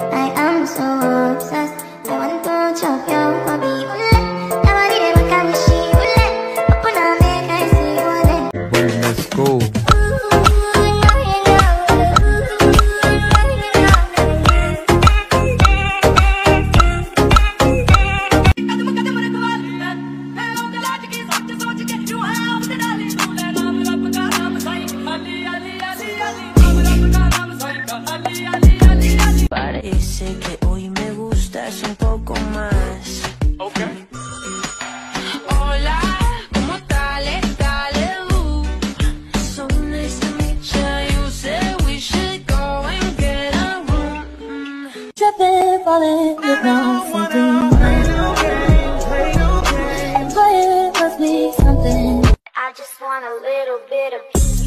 I am so obsessed. I want to chop your ule 나 Parece que hoy me gustas un poco más. Hola, ¿cómo tal? Dale, uh. So nice to meet ya. You said we should go and get a room. Tripping, falling, you know something. Play it must be something. I just want a little bit of